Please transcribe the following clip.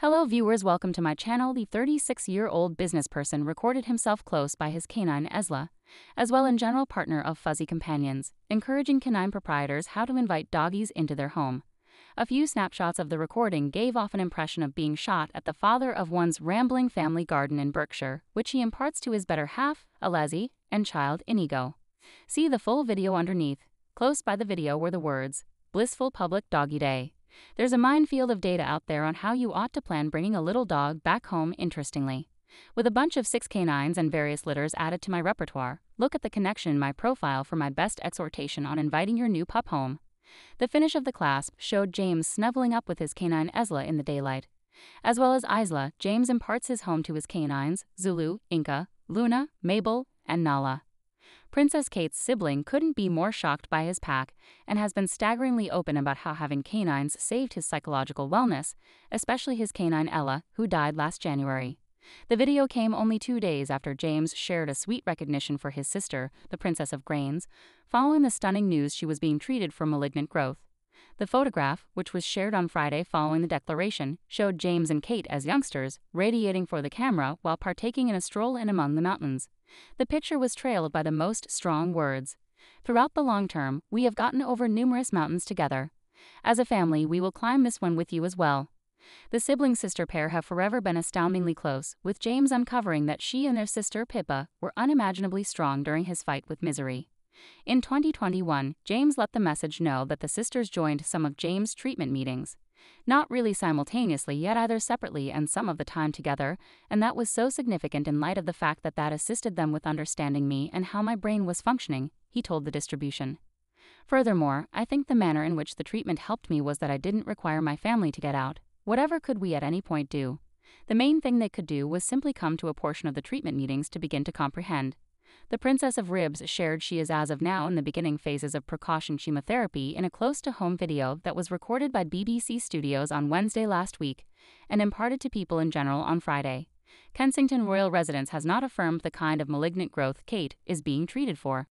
Hello viewers, welcome to my channel. The 36-year-old business person recorded himself close by his canine Isla, as well and general partner of Fuzzy Companions, encouraging canine proprietors how to invite doggies into their home. A few snapshots of the recording gave off an impression of being shot at the father of one's rambling family garden in Berkshire, which he imparts to his better half, Alizée, and child Inigo. See the full video underneath. Close by the video were the words, Blissful Public Doggy Day. There's a minefield of data out there on how you ought to plan bringing a little dog back home interestingly. With a bunch of six canines and various litters added to my repertoire, look at the connection in my profile for my best exhortation on inviting your new pup home. The finish of the clasp showed James snuggling up with his canine Isla in the daylight. As well as Isla, James imparts his home to his canines, Zulu, Inca, Luna, Mabel, and Nala. Princess Kate's sibling couldn't be more shocked by his pack and has been staggeringly open about how having canines saved his psychological wellness, especially his canine Ella, who died last January. The video came only two days after James shared a sweet recognition for his sister, the Princess of Grains, following the stunning news she was being treated for malignant growth. The photograph, which was shared on Friday following the declaration, showed James and Kate as youngsters, radiating for the camera while partaking in a stroll in among the mountains. The picture was trailed by the most strong words. Throughout the long term, we have gotten over numerous mountains together. As a family, we will climb this one with you as well. The sibling sister pair have forever been astoundingly close, with James uncovering that she and their sister Pippa were unimaginably strong during his fight with misery. In 2021, James let the message know that the sisters joined some of James' treatment meetings. Not really simultaneously, yet either separately and some of the time together, and that was so significant in light of the fact that that assisted them with understanding me and how my brain was functioning, he told the distribution. Furthermore, I think the manner in which the treatment helped me was that I didn't require my family to get out. Whatever could we at any point do? The main thing they could do was simply come to a portion of the treatment meetings to begin to comprehend. The Princess of Ribs shared she is as of now in the beginning phases of precaution chemotherapy in a close to home video that was recorded by BBC Studios on Wednesday last week and imparted to people in general on Friday. Kensington Royal Residence has not affirmed the kind of malignant growth Kate is being treated for.